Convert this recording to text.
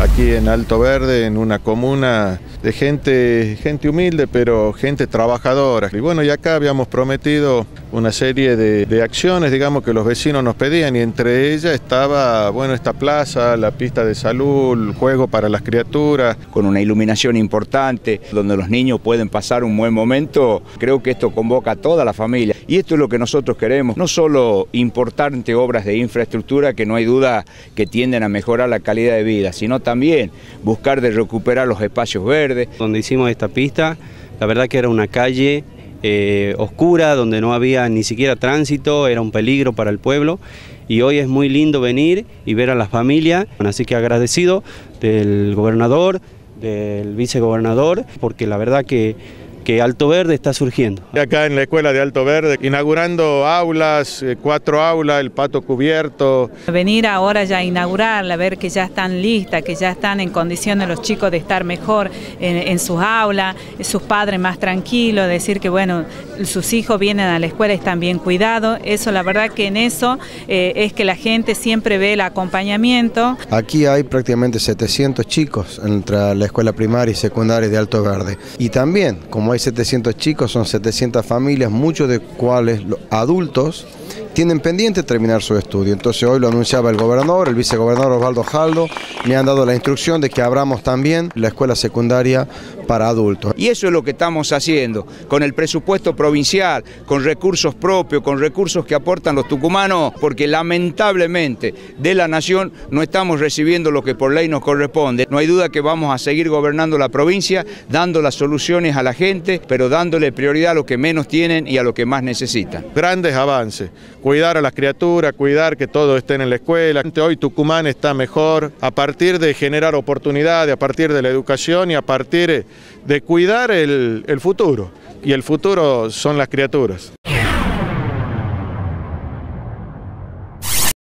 aquí en Alto Verde, en una comuna de gente, gente humilde, pero gente trabajadora. Y bueno, y acá habíamos prometido una serie de, acciones, digamos, que los vecinos nos pedían, y entre ellas estaba, bueno, esta plaza, la pista de salud, el juego para las criaturas. Con una iluminación importante, donde los niños pueden pasar un buen momento, creo que esto convoca a toda la familia. Y esto es lo que nosotros queremos, no solo importantes obras de infraestructura que no hay duda que tienden a mejorar la calidad de vida, sino también buscar de recuperar los espacios verdes. Donde hicimos esta pista, la verdad que era una calle eh, oscura, donde no había ni siquiera tránsito, era un peligro para el pueblo y hoy es muy lindo venir y ver a la familia, así que agradecido del gobernador, del vicegobernador, porque la verdad que que Alto Verde está surgiendo. Acá en la escuela de Alto Verde, inaugurando aulas, eh, cuatro aulas, el pato cubierto. Venir ahora ya a inaugurarla, ver que ya están listas, que ya están en condiciones los chicos de estar mejor en, sus aulas, sus padres más tranquilos, decir que bueno, sus hijos vienen a la escuela y están bien cuidados, eso la verdad que en eso eh, es que la gente siempre ve el acompañamiento. Aquí hay prácticamente 700 chicos entre la escuela primaria y secundaria de Alto Verde y también como hay 700 chicos, son 700 familias, muchos de cuales adultos tienen pendiente terminar su estudio. Entonces hoy lo anunciaba el gobernador, el vicegobernador Osvaldo Jaldo, me han dado la instrucción de que abramos también la escuela secundaria para adultos. Y eso es lo que estamos haciendo, con el presupuesto provincial, con recursos propios, con recursos que aportan los tucumanos, porque lamentablemente de la nación no estamos recibiendo lo que por ley nos corresponde. No hay duda que vamos a seguir gobernando la provincia, dando las soluciones a la gente, pero dándole prioridad a los que menos tienen y a los que más necesitan. Grandes avances cuidar a las criaturas, cuidar que todos estén en la escuela. Hoy Tucumán está mejor a partir de generar oportunidades, a partir de la educación y a partir de cuidar el, el futuro. Y el futuro son las criaturas.